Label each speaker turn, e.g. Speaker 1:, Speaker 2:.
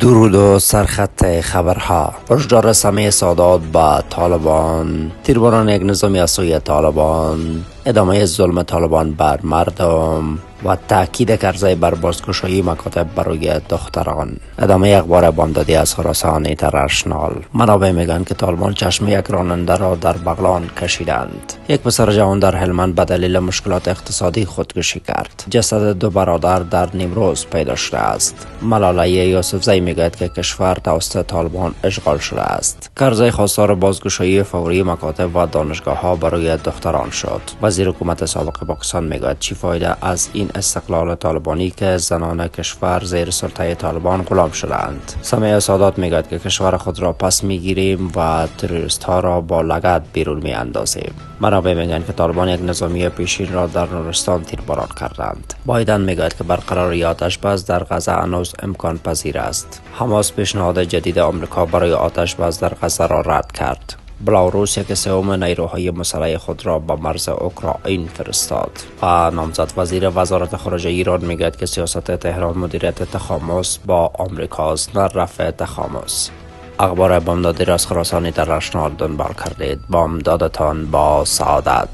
Speaker 1: درود و سرخط خبرها. هشدار سمه سادات با طالبان. تیرباران یک نظامی از طالبان. ادامه ظلم طالبان بر مردم و تاکید کرزه بر بازگشایی مکاتب برای دختران. ادامه اخبار بامدادی از خراسان اینترنشنال. منابع میگن که طالبان چشم یک راننده را در بغلان کشیدند. یک پسر جوان در هلمند به دلیل مشکلات اقتصادی خودکشی کرد. جسد دو برادر در نیمروز پیدا شده است. ملاله یوسفزی می‌گوید که کشور توسط طالبان اشغال شده است. کرزی خواستار بازگشایی فوری مکاتب و دانشگاه ها برای دختران شد. وزیر حکومت سابق پاکستان می‌گوید چی فایده از این استقلال طالبانی که زنان کشور زیر سلطه طالبان غلام شدند سمیع سادات می‌گوید که کشور خود را پس می‌گیریم و تروریست ها را با لگت بیرون می اندازیم منابع میگن که طالبان یک نظامی پیشین را در نورستان تیرباران کردند. بایدن می‌گوید که برقراری آتش بس در غزه هنوز امکان پذیر است. حماس پیشنهاد جدید آمریکا برای آتش بس در غزه را رد کرد. بلاروس یک سوم نیروهای مسلح خود را به مرز اوکراین فرستاد. و نامزد وزیر وزارت خارجه ایران می‌گوید که سیاست تهران مدیریت تخامس با آمریکاست نه رفع تخامس. اخبار بامدادی را از خراسان اینترنشنال دنبال کردید. بامدادتان با سعادت.